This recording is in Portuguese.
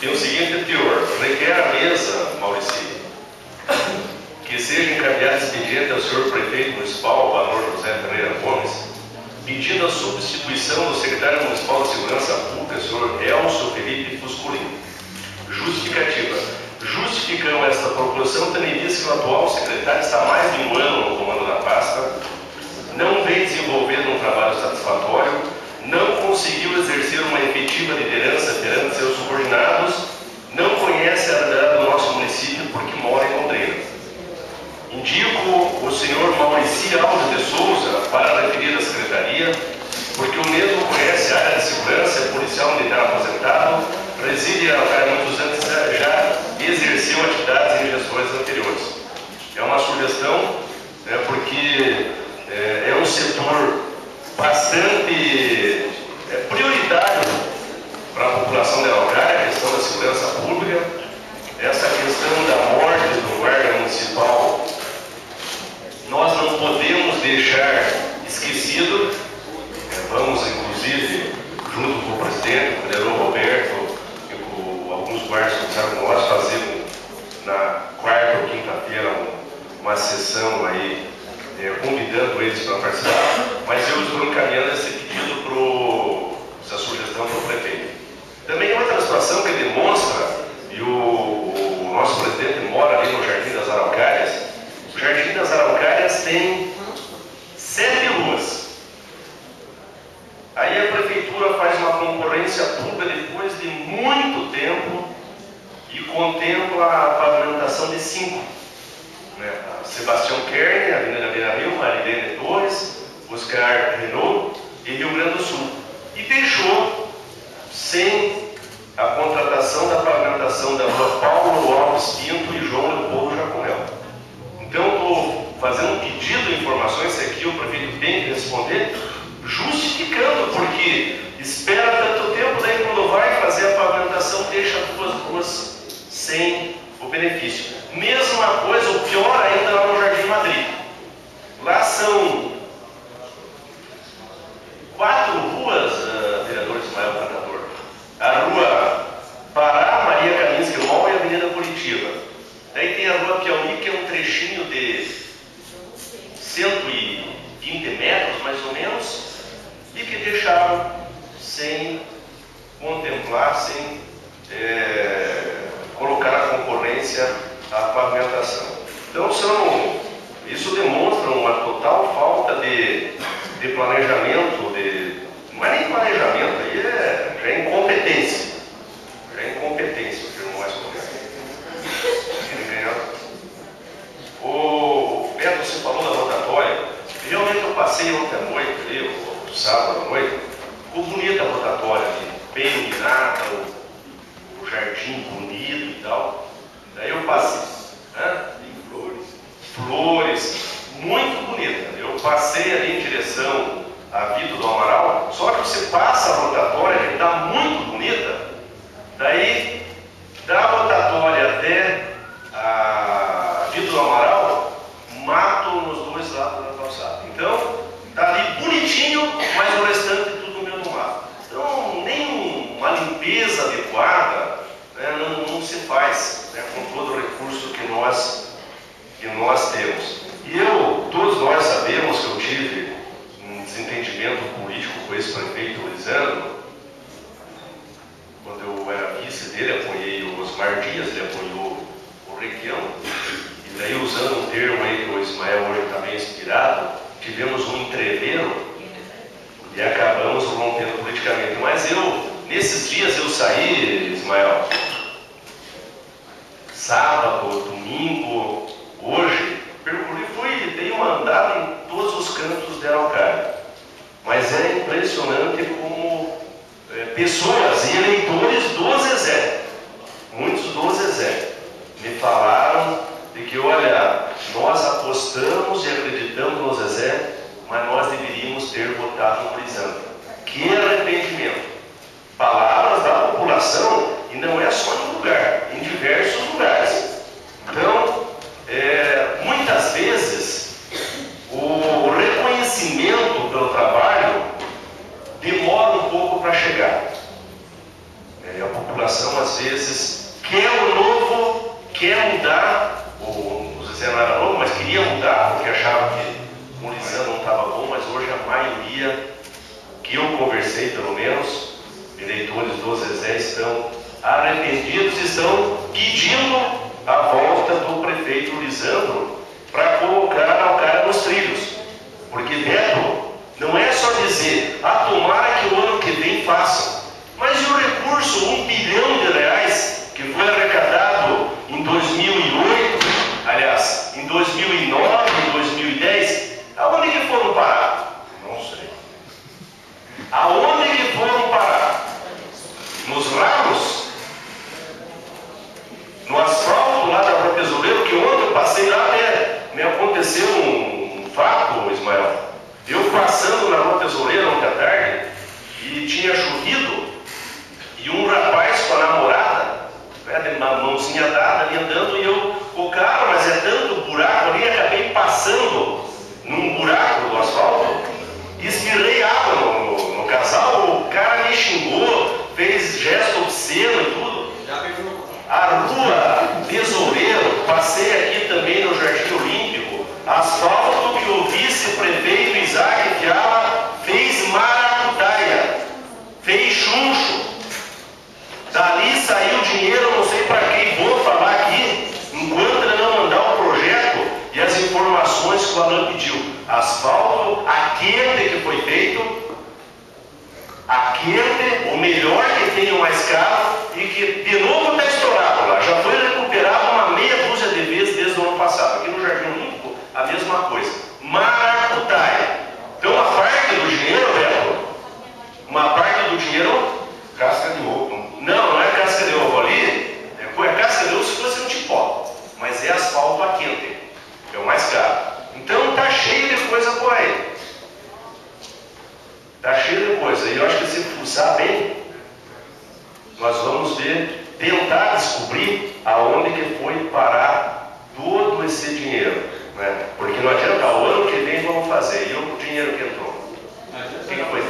tem o seguinte teor: requer a mesa, Maurício, que seja encaminhado expediente ao senhor prefeito municipal, valor José Ferreira Gomes, pedindo a substituição do secretário municipal de segurança pública, senhor Elcio Felipe Fusculino. Justificativa. Justificando esta proposição, tendo em que o atual secretário está mais de um ano no comando da pasta, não vem desenvolvendo um trabalho satisfatório, conseguiu exercer uma efetiva liderança perante seus subordinados, não conhece a realidade do nosso município porque mora em Londrina. Indico o senhor Maurici Alves de Souza para a referida secretaria, porque o mesmo conhece a área de segurança, é policial militar aposentado, reside Araucária muitos anos e já exerceu atividades em gestões anteriores. É uma sugestão, né, porque é, é um setor bastante é, prioritário para Araucária, a questão da segurança pública, essa questão da morte do guarda municipal, nós não podemos deixar esquecido, vamos inclusive, junto com o presidente, o vereador Roberto, e com alguns guardas começaram com nós, fazemos na quarta ou quinta-feira uma sessão aí é, convidando eles para participar, mas eu estou encaminhando esse pedido para essa sugestão para o prefeito. Também outra situação que demonstra, e o, o nosso presidente mora ali no Jardim das Araucárias, o Jardim das Araucárias tem sete ruas. Aí a prefeitura faz uma concorrência pública depois de muito tempo e contempla a pavimentação de cinco. Né? Sebastião Kern, Avenida Beira Rio, Marilene Torres, Oscar Renault e Rio Grande do Sul. E deixou sem a contratação da pavimentação da rua Paulo Alves Pinto e João Leopoldo Jacomel. Então, estou fazendo um pedido de informações, aqui o prefeito tem que responder, justificando, porque espera tanto tempo, daí quando vai fazer a pavimentação, deixa duas ruas sem o benefício. Mesma coisa, o pior ainda lá no Jardim Madrid. Lá são quatro ruas, uh, vereador Ismael Catador. A rua Pará, Maria Kaminski Mall e Avenida Curitiba. Daí tem a rua Piauí, que é um trechinho de 120 metros, mais ou menos, e que deixaram sem contemplar, sem é, colocar a concorrência à pavimentação. Então, são, isso demonstra uma total falta de, de planejamento, de, não é nem planejamento, aí é, já é incompetência. Já é incompetência, o termo mais correto. O Beto, você falou da rotatória. Realmente eu passei ontem à noite, ali, sábado à noite, ficou bonita a rotatória bem iluminada, o jardim bonito e tal. Daí eu passei. Tem flores. Flores, muito bonita. Eu passei ali em direção à Vito do Amaral, só que você passa a rotatória, que está muito bonita, daí da rotatória até a Vito do Amaral, mato nos dois lados da calçada. Então, está ali bonitinho, mas o restante tudo no mesmo mato. Então, nem uma limpeza adequada né, não, não, se faz né, com todo o recurso que nós, que nós temos. E eu, todos nós sabemos que eu tive um desentendimento político com esse prefeito Lisandro, quando eu dele, apoiei o Osmar Dias, ele apoiou o Requião, e daí usando um termo aí que o Ismael hoje está meio inspirado, tivemos um entreveiro e acabamos rompendo politicamente. Mas eu, nesses dias eu saí, Ismael, sábado, domingo, hoje, percorri, fui, dei uma andada em todos os cantos de Araucária. Mas é impressionante como pessoas e eleitores do Zezé, muitos do Zezé, me falaram de que, olha, nós apostamos e acreditamos no Zezé, mas nós deveríamos ter votado no Lisandro. Que arrependimento! Palavras da população, e não é só em um lugar, em diversos lugares. Então, é, muitas vezes, o reconhecimento pelo trabalho demora um pouco para chegar. É, a população, às vezes quer o novo, quer mudar, o Zezé não era novo, mas queria mudar porque achava que o Lisandro não estava bom, mas hoje a maioria que eu conversei, pelo menos, eleitores do Zezé estão arrependidos, estão pedindo a volta do prefeito Lisandro para colocar o cara nos trilhos. Porque Beto não é só dizer, ah, tomara que o ano que vem façam. Mas e o recurso, um bilhão de reais, que foi arrecadado em 2008, aliás, em 2009, em 2010, aonde que foram parar? Não sei. Aonde que foram parar? Nos ramos? No asfalto lá da Rua Tesoureiro, que ontem eu passei lá, até me aconteceu um, um fato, Ismael. Eu passando na Rua Tesoureira ontem à tarde, e tinha chovido, e um rapaz com a namorada, né, uma mãozinha dada ali andando, e eu, o cara, mas é tanto buraco ali, acabei passando num buraco do asfalto, espirrei água no, no, no casal, o cara me xingou, fez gesto obsceno e tudo. A rua Tesoureiro, passei aqui também no Jardim Olímpico, asfalto que o vice-prefeito Isaac Fiala fez maracutaia, fez chuncho. Dali saiu dinheiro, não sei para quem, vou falar aqui, enquanto ele não mandar o projeto e as informações que o Alan pediu. Asfalto, aquele que foi feito, aquele, o melhor que tem mais caro e que de novo está estourado lá. Já foi recuperado uma meia dúzia de vezes desde o ano passado. Aqui no Jardim Olímpico, a mesma coisa. Maracutaia. Então, a parte do dinheiro, Beto, uma parte do dinheiro, casca de ovo. Não, não é casca de ovo ali, é, é casca de ovo se fosse um tipó, mas é asfalto a quente, é o mais caro. Então, tá cheio de coisa por aí. Tá cheio de coisa. E eu acho que se fuçar bem, nós vamos ver, tentar descobrir aonde que foi parar todo esse dinheiro. Né? Porque não adianta, o ano que vem vamos fazer. E o dinheiro que entrou? Quem foi